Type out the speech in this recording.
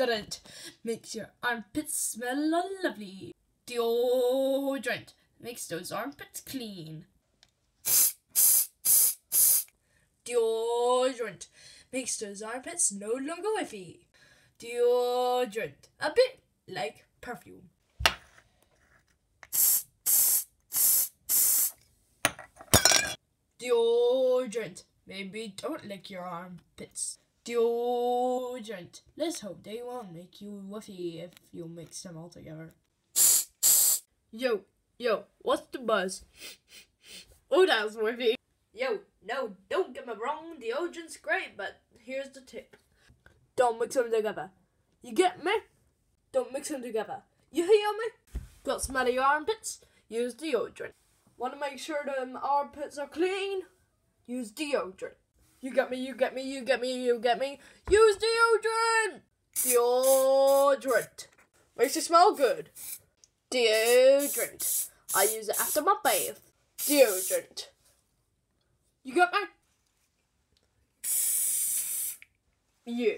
Deodorant makes your armpits smell lovely. Deodorant makes those armpits clean. Deodorant makes those armpits no longer whiffy. Deodorant, a bit like perfume. Deodorant, maybe don't lick your armpits. Deodorant, let's hope they won't make you whiffy if you mix them all together. Yo, yo, what's the buzz? Oh, that's whiffy. Yo, no, don't get me wrong, deodorant's great, but here's the tip. Don't mix them together. You get me? Don't mix them together. You hear me? Got smelly armpits? Use deodorant. Want to make sure them armpits are clean? Use deodorant. You get me, you get me, you get me, you get me. Use deodorant! Deodorant. Makes you smell good. Deodorant. I use it after my bath. Deodorant. You got me? Yeah.